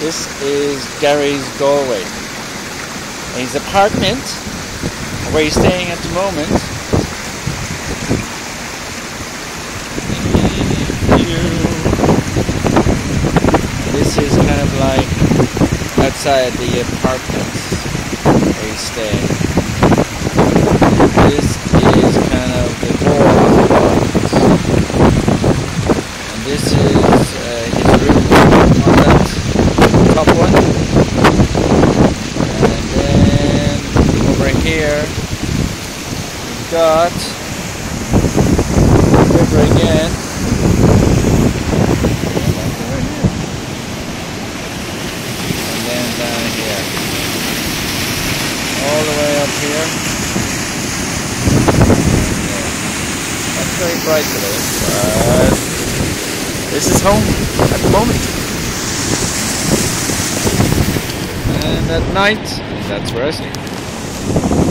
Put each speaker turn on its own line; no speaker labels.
This is Gary's Galway. His apartment, where he's staying at the moment. This is kind of like outside the apartment where he's staying. This is kind of the door. And this is top one. And then over here we've got river again. And then down here. All the way up here. Not very bright today, but this is home at the moment. And at night, that's where I sleep.